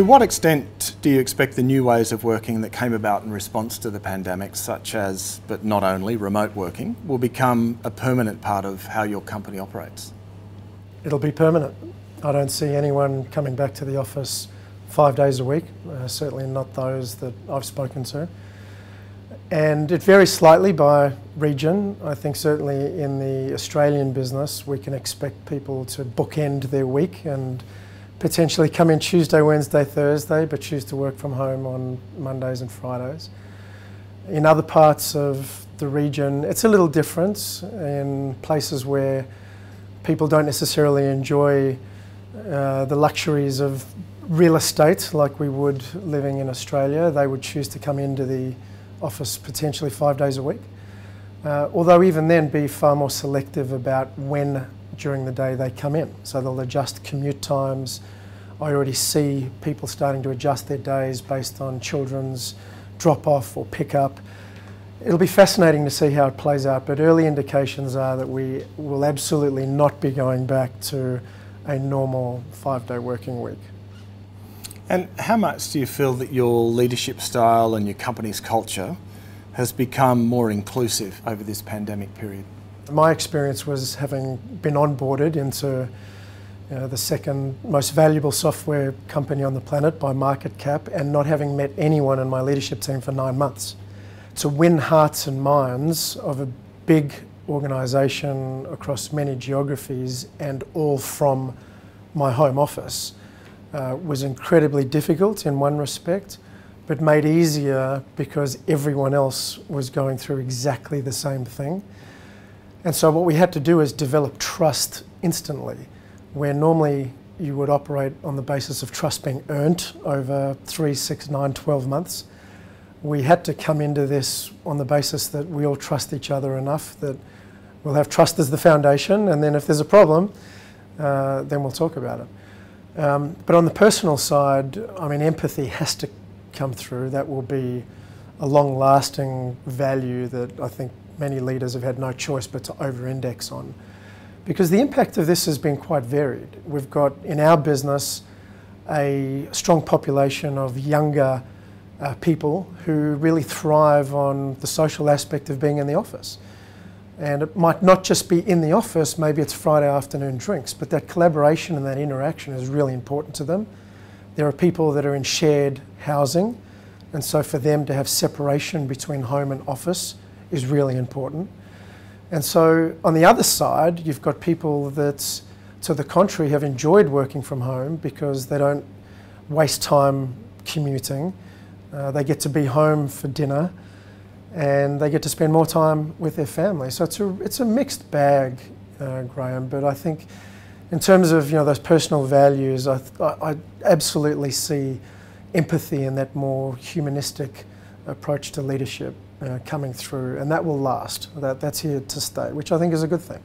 To what extent do you expect the new ways of working that came about in response to the pandemic, such as, but not only, remote working, will become a permanent part of how your company operates? It'll be permanent. I don't see anyone coming back to the office five days a week, uh, certainly not those that I've spoken to. And it varies slightly by region. I think certainly in the Australian business, we can expect people to bookend their week and potentially come in Tuesday, Wednesday, Thursday, but choose to work from home on Mondays and Fridays. In other parts of the region, it's a little different in places where people don't necessarily enjoy uh, the luxuries of real estate like we would living in Australia. They would choose to come into the office potentially five days a week. Uh, although even then be far more selective about when during the day they come in. So they'll adjust commute times. I already see people starting to adjust their days based on children's drop off or pick up. It'll be fascinating to see how it plays out, but early indications are that we will absolutely not be going back to a normal five day working week. And how much do you feel that your leadership style and your company's culture has become more inclusive over this pandemic period? My experience was having been onboarded into you know, the second most valuable software company on the planet by market cap and not having met anyone in my leadership team for nine months. To win hearts and minds of a big organisation across many geographies and all from my home office uh, was incredibly difficult in one respect, but made easier because everyone else was going through exactly the same thing. And so what we had to do is develop trust instantly, where normally you would operate on the basis of trust being earned over three, six, nine, 12 months. We had to come into this on the basis that we all trust each other enough that we'll have trust as the foundation, and then if there's a problem, uh, then we'll talk about it. Um, but on the personal side, I mean, empathy has to come through. That will be a long lasting value that I think many leaders have had no choice but to over index on. Because the impact of this has been quite varied. We've got in our business a strong population of younger uh, people who really thrive on the social aspect of being in the office. And it might not just be in the office, maybe it's Friday afternoon drinks, but that collaboration and that interaction is really important to them. There are people that are in shared housing, and so for them to have separation between home and office is really important. And so on the other side, you've got people that, to the contrary, have enjoyed working from home because they don't waste time commuting. Uh, they get to be home for dinner and they get to spend more time with their family. So it's a, it's a mixed bag, uh, Graham, but I think in terms of you know those personal values, I, I, absolutely see empathy and that more humanistic approach to leadership uh, coming through, and that will last. That, that's here to stay, which I think is a good thing.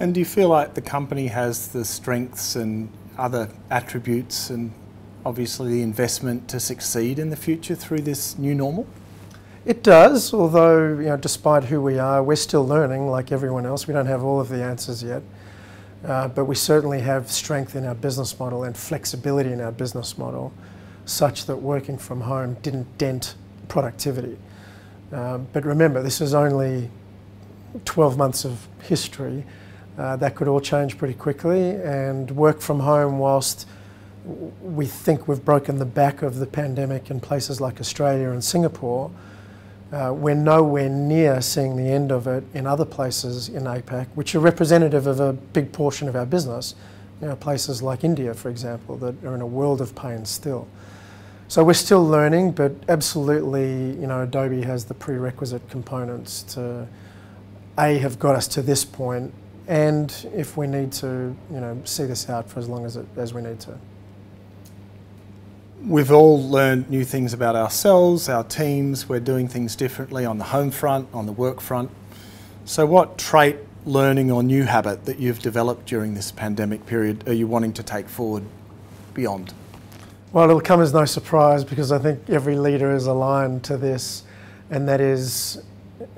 And do you feel like the company has the strengths and other attributes and obviously the investment to succeed in the future through this new normal? It does, although you know, despite who we are, we're still learning like everyone else. We don't have all of the answers yet. Uh, but we certainly have strength in our business model and flexibility in our business model such that working from home didn't dent productivity. Um, but remember, this is only 12 months of history. Uh, that could all change pretty quickly, and work from home, whilst we think we've broken the back of the pandemic in places like Australia and Singapore, uh, we're nowhere near seeing the end of it in other places in APAC, which are representative of a big portion of our business. You know, places like India, for example, that are in a world of pain still. So we're still learning, but absolutely, you know, Adobe has the prerequisite components to a have got us to this point, and if we need to, you know, see this out for as long as it, as we need to. We've all learned new things about ourselves, our teams. We're doing things differently on the home front, on the work front. So, what trait, learning, or new habit that you've developed during this pandemic period are you wanting to take forward beyond? Well, it'll come as no surprise because I think every leader is aligned to this, and that is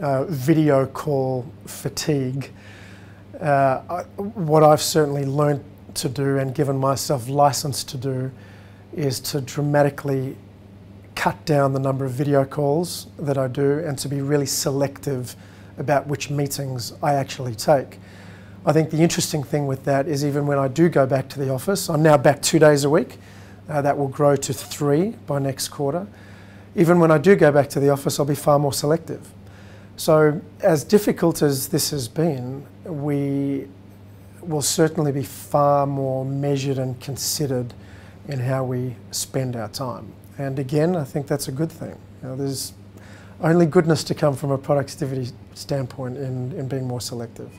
uh, video call fatigue. Uh, what I've certainly learned to do and given myself license to do is to dramatically cut down the number of video calls that I do and to be really selective about which meetings I actually take. I think the interesting thing with that is even when I do go back to the office, I'm now back two days a week. Uh, that will grow to three by next quarter. Even when I do go back to the office, I'll be far more selective. So, as difficult as this has been, we will certainly be far more measured and considered in how we spend our time. And again, I think that's a good thing. You know, there's only goodness to come from a productivity standpoint in, in being more selective.